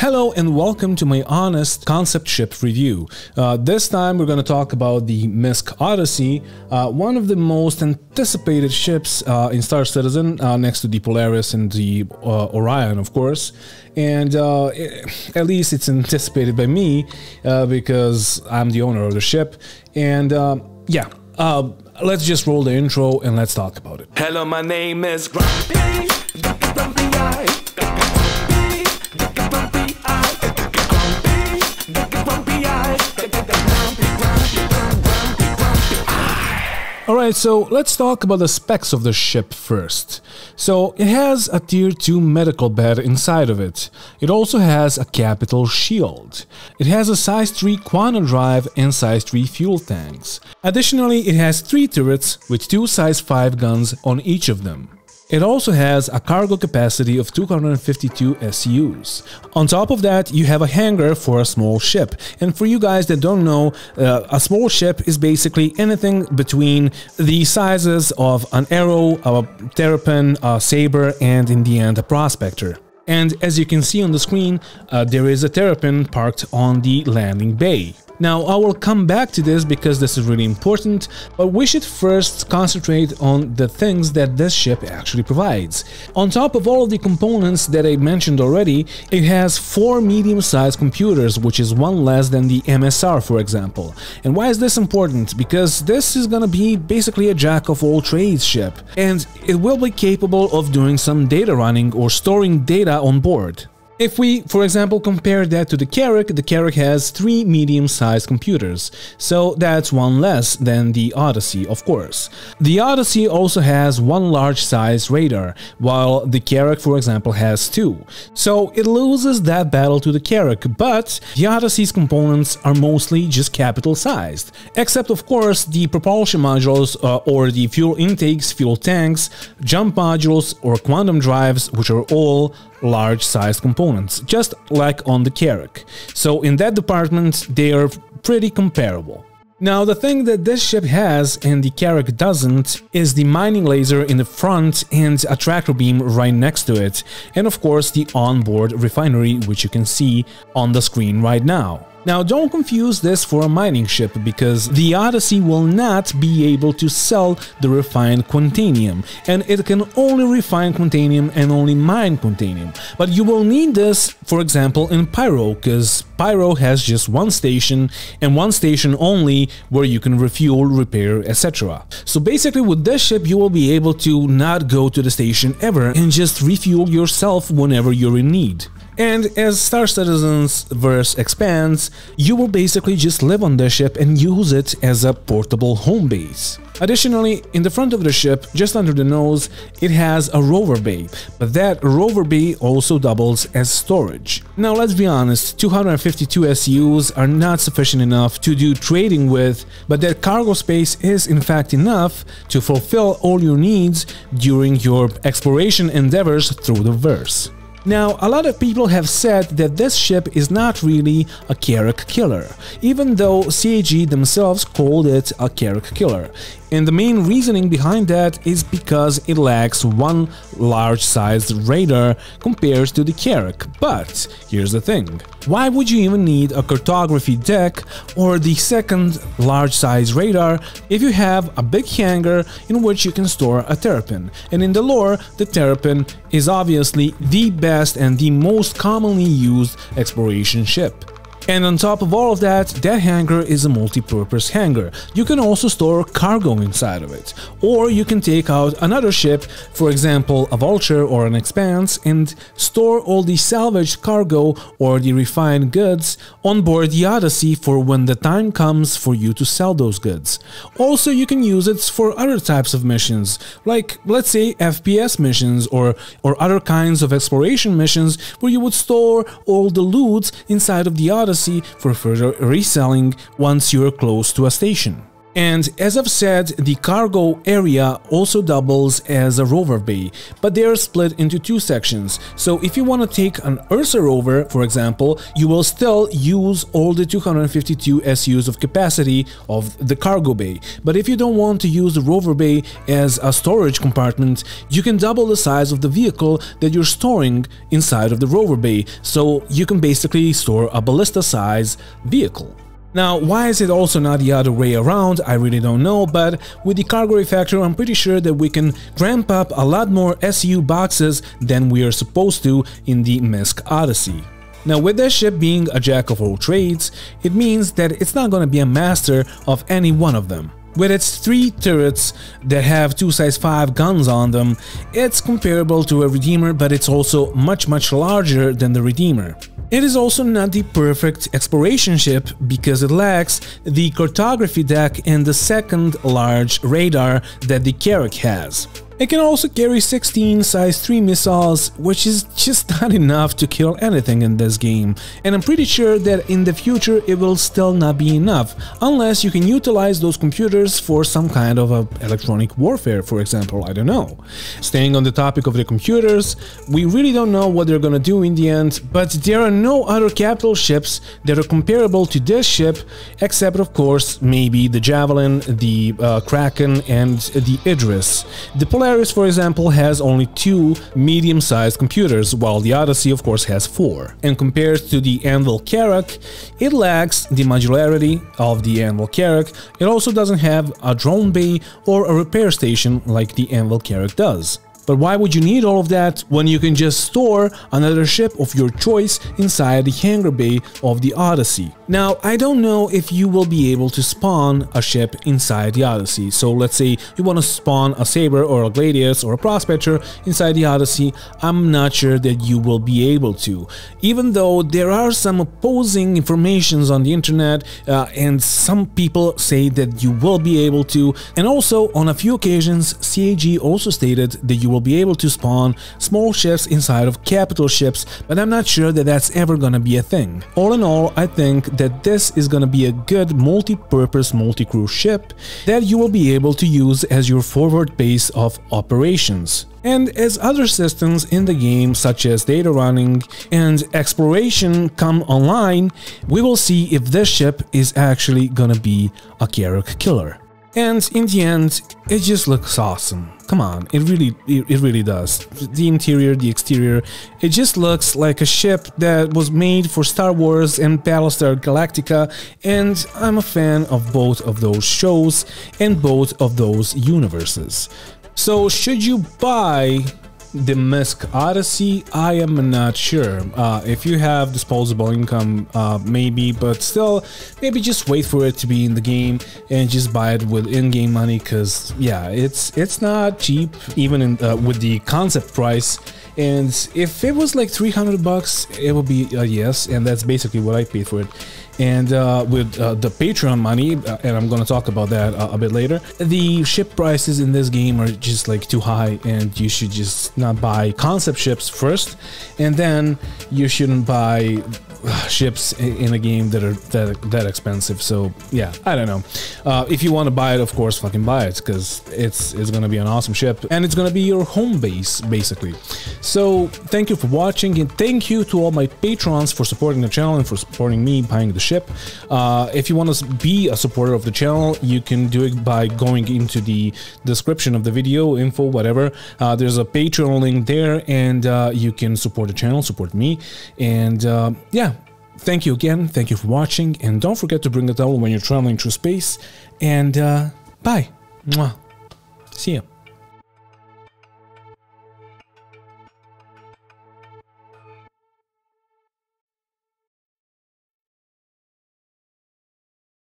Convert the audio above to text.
Hello and welcome to my honest concept ship review. Uh, this time we're going to talk about the MISC Odyssey, uh, one of the most anticipated ships uh, in Star Citizen, uh, next to the Polaris and the uh, Orion, of course. And uh, at least it's anticipated by me because I'm the owner of the ship. And yeah, let's just roll the intro and let's talk about it. Hello, my name is Grumpy. Grumpy Alright, so let's talk about the specs of the ship first. So it has a tier 2 medical bed inside of it. It also has a capital shield. It has a size 3 quantum drive and size 3 fuel tanks. Additionally, it has 3 turrets with 2 size 5 guns on each of them. It also has a cargo capacity of 252 SUs. On top of that, you have a hangar for a small ship. And for you guys that don't know, uh, a small ship is basically anything between the sizes of an arrow, a terrapin, a saber, and in the end, a prospector. And as you can see on the screen, uh, there is a terrapin parked on the landing bay. Now, I will come back to this because this is really important, but we should first concentrate on the things that this ship actually provides. On top of all of the components that I mentioned already, it has four medium-sized computers, which is one less than the MSR, for example. And why is this important? Because this is gonna be basically a jack-of-all-trades ship, and it will be capable of doing some data running or storing data on board. If we, for example, compare that to the Carrack, the Carrack has three medium-sized computers, so that's one less than the Odyssey, of course. The Odyssey also has one large-sized radar, while the Carrack, for example, has two. So it loses that battle to the Carrack, but the Odyssey's components are mostly just capital-sized, except of course the propulsion modules uh, or the fuel intakes, fuel tanks, jump modules or quantum drives, which are all large sized components, just like on the Carrack. So in that department, they are pretty comparable. Now, the thing that this ship has and the Carrack doesn't is the mining laser in the front and a tractor beam right next to it, and of course the onboard refinery which you can see on the screen right now. Now don't confuse this for a mining ship because the Odyssey will not be able to sell the refined Quantanium and it can only refine Quantanium and only mine Quantanium. But you will need this for example in Pyro because Pyro has just one station and one station only where you can refuel, repair, etc. So basically with this ship you will be able to not go to the station ever and just refuel yourself whenever you're in need. And as Star Citizen's verse expands, you will basically just live on the ship and use it as a portable home base. Additionally, in the front of the ship, just under the nose, it has a rover bay, but that rover bay also doubles as storage. Now let's be honest, 252 SUs are not sufficient enough to do trading with, but that cargo space is in fact enough to fulfill all your needs during your exploration endeavors through the verse. Now, a lot of people have said that this ship is not really a Carrack killer, even though CIG themselves called it a Carrack killer. And the main reasoning behind that is because it lacks one large-sized radar compared to the Carrack. But here's the thing. Why would you even need a cartography deck or the second large-sized radar if you have a big hangar in which you can store a Terrapin? And in the lore, the Terrapin is obviously the best and the most commonly used exploration ship. And on top of all of that, that hangar is a multi-purpose hangar. You can also store cargo inside of it. Or you can take out another ship, for example a Vulture or an Expanse, and store all the salvaged cargo or the refined goods on board the Odyssey for when the time comes for you to sell those goods. Also, you can use it for other types of missions, like let's say FPS missions or, or other kinds of exploration missions where you would store all the loot inside of the Odyssey for further reselling once you're close to a station. And as I've said, the cargo area also doubles as a rover bay, but they are split into two sections. So if you want to take an Ursa rover, for example, you will still use all the 252 SUs of capacity of the cargo bay. But if you don't want to use the rover bay as a storage compartment, you can double the size of the vehicle that you're storing inside of the rover bay. So you can basically store a ballista size vehicle. Now, why is it also not the other way around, I really don't know, but with the cargo refactor I'm pretty sure that we can ramp up a lot more SU boxes than we are supposed to in the MISC Odyssey. Now with this ship being a jack of all trades, it means that it's not gonna be a master of any one of them. With its three turrets that have two size 5 guns on them, it's comparable to a Redeemer but it's also much much larger than the Redeemer. It is also not the perfect exploration ship because it lacks the cartography deck and the second large radar that the Carrack has. It can also carry 16 size 3 missiles, which is just not enough to kill anything in this game, and I'm pretty sure that in the future it will still not be enough, unless you can utilize those computers for some kind of a electronic warfare, for example, I don't know. Staying on the topic of the computers, we really don't know what they're gonna do in the end, but there are no other capital ships that are comparable to this ship, except of course maybe the Javelin, the uh, Kraken and the Idris. The Polaris, for example, has only two medium-sized computers, while the Odyssey, of course, has four. And compared to the Anvil Carrack, it lacks the modularity of the Anvil Carrack. It also doesn't have a drone bay or a repair station like the Anvil Carrack does. But why would you need all of that when you can just store another ship of your choice inside the hangar bay of the Odyssey? Now, I don't know if you will be able to spawn a ship inside the Odyssey. So let's say you want to spawn a Saber or a Gladius or a Prospector inside the Odyssey, I'm not sure that you will be able to. Even though there are some opposing informations on the internet uh, and some people say that you will be able to. And also on a few occasions, CIG also stated that you will be able to spawn small ships inside of capital ships, but I'm not sure that that's ever gonna be a thing. All in all, I think that this is gonna be a good multi-purpose multi-crew ship that you will be able to use as your forward base of operations. And as other systems in the game such as data running and exploration come online, we will see if this ship is actually gonna be a Carrack killer. And in the end, it just looks awesome. Come on, it really, it, it, really does. The interior, the exterior, it just looks like a ship that was made for Star Wars and Battlestar Galactica, and I'm a fan of both of those shows and both of those universes. So should you buy the MISC Odyssey, I am not sure. Uh, if you have disposable income, uh, maybe, but still, maybe just wait for it to be in the game and just buy it with in-game money, because yeah, it's it's not cheap, even in, uh, with the concept price. And if it was like 300 bucks, it would be a yes, and that's basically what I paid for it. And uh, with uh, the Patreon money, uh, and I'm gonna talk about that uh, a bit later, the ship prices in this game are just like too high, and you should just not buy concept ships first, and then you shouldn't buy ships in a game that are that that expensive. So yeah, I don't know. Uh, if you want to buy it, of course, fucking buy it because it's it's gonna be an awesome ship and it's gonna be your home base basically. So thank you for watching and thank you to all my patrons for supporting the channel and for supporting me buying the ship. Uh, if you want to be a supporter of the channel, you can do it by going into the description of the video, info, whatever. Uh, there's a Patreon link there, and uh, you can support the channel, support me, and uh, yeah Thank you again, thank you for watching, and don't forget to bring the towel when you're traveling through space, and uh, bye. Mwah. See ya.